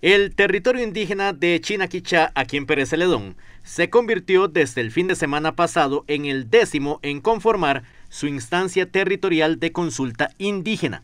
El territorio indígena de Chinaquichá, aquí en Pérez Celedón, se convirtió desde el fin de semana pasado en el décimo en conformar su instancia territorial de consulta indígena.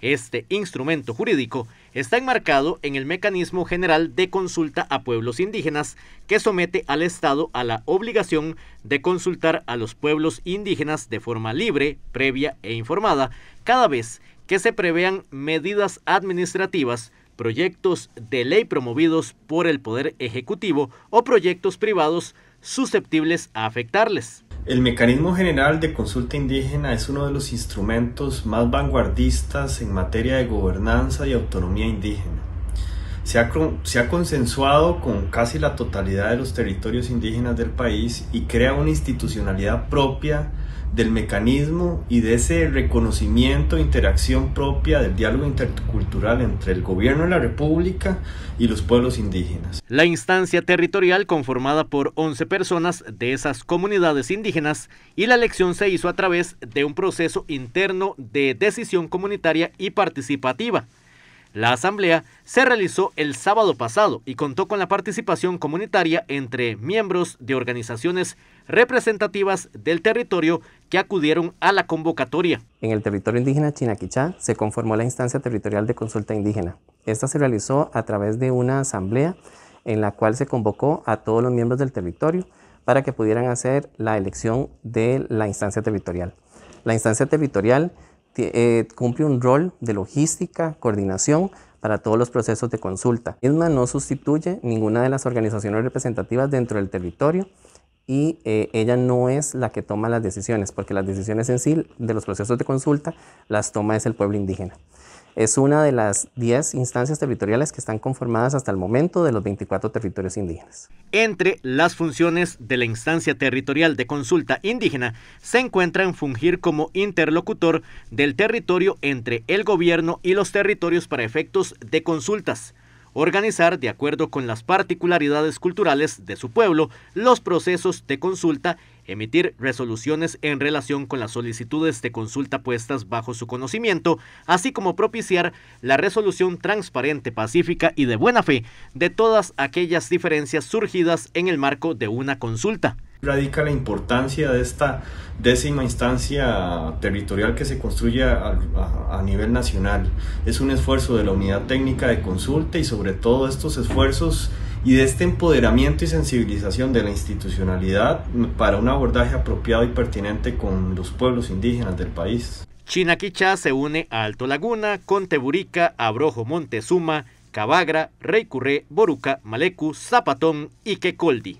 Este instrumento jurídico está enmarcado en el Mecanismo General de Consulta a Pueblos Indígenas que somete al Estado a la obligación de consultar a los pueblos indígenas de forma libre, previa e informada cada vez que se prevean medidas administrativas proyectos de ley promovidos por el Poder Ejecutivo o proyectos privados susceptibles a afectarles. El Mecanismo General de Consulta Indígena es uno de los instrumentos más vanguardistas en materia de gobernanza y autonomía indígena. Se ha, se ha, consensuado con casi la totalidad de los territorios indígenas del país y crea una institucionalidad propia del mecanismo y de ese reconocimiento e interacción propia del diálogo intercultural entre el gobierno de la República y los pueblos indígenas. La instancia territorial conformada por 11 personas de esas comunidades indígenas y la elección se hizo a través de un proceso interno de decisión comunitaria y participativa la asamblea se realizó el sábado pasado y contó con la participación comunitaria entre miembros de organizaciones representativas del territorio que acudieron a la convocatoria. En el territorio indígena Chinaquichá se conformó la instancia territorial de consulta indígena. Esta se realizó a través de una asamblea en la cual se convocó a todos los miembros del territorio para que pudieran hacer la elección de la instancia territorial. La instancia territorial eh, cumple un rol de logística, coordinación para todos los procesos de consulta. misma no sustituye ninguna de las organizaciones representativas dentro del territorio y eh, ella no es la que toma las decisiones, porque las decisiones en sí de los procesos de consulta las toma es el pueblo indígena. Es una de las 10 instancias territoriales que están conformadas hasta el momento de los 24 territorios indígenas. Entre las funciones de la instancia territorial de consulta indígena se encuentran fungir como interlocutor del territorio entre el gobierno y los territorios para efectos de consultas, organizar, de acuerdo con las particularidades culturales de su pueblo, los procesos de consulta, emitir resoluciones en relación con las solicitudes de consulta puestas bajo su conocimiento, así como propiciar la resolución transparente, pacífica y de buena fe de todas aquellas diferencias surgidas en el marco de una consulta radica la importancia de esta décima instancia territorial que se construye a, nivel nacional. Es un esfuerzo de la unidad técnica de consulta y sobre todo estos esfuerzos y de este empoderamiento y sensibilización de la institucionalidad para un abordaje apropiado y pertinente con los pueblos indígenas del país. Chinaquichá se une a Alto Laguna, Conteburica, Abrojo Montezuma, Cabagra, Rey Curré, Boruca, Malecu, Zapatón y Quecoldi.